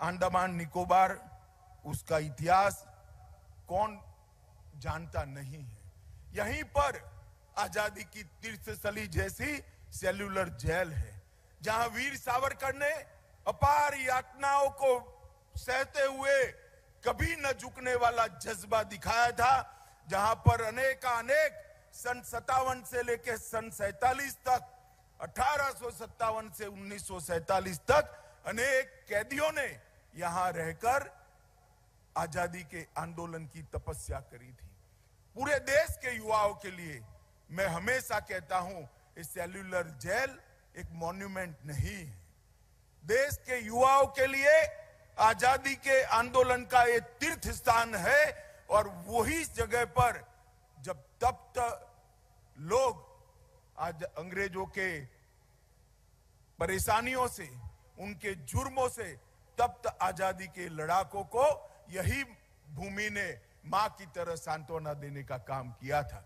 अंडमान निकोबार, उसका इतिहास कौन जानता नहीं है। यहीं पर आज़ादी की तीर्थस्थली जैसी सेल्यूलर जेल है, जहाँ वीर सावरकर ने अपार यातनाओं को सहते हुए कभी न झुकने वाला जज्बा दिखाया था, जहाँ पर अनेक अनेक सन सत्तावन से लेकर सन सैतालीस तक, अठारह से उन्नीस तक अनेक कैदियों ने यहाँ रहकर आज़ादी के आंदोलन की तपस्या करी थी। पूरे देश के युवाओं के लिए मैं हमेशा कहता हूँ इस सेल्यूलर जेल एक मॉन्यूमेंट नहीं है। देश के युवाओं के लिए आज़ादी के आंदोलन का एक तीर्थ स्थान है और वही जगह पर जब तब तक लोग आज अंग्रेज़ों के परेशानियों से, उनके जुर्मों से तब तक आज़ादी के लड़ाकों को यही भूमि ने माँ की तरह सांत्वना देने का काम किया था।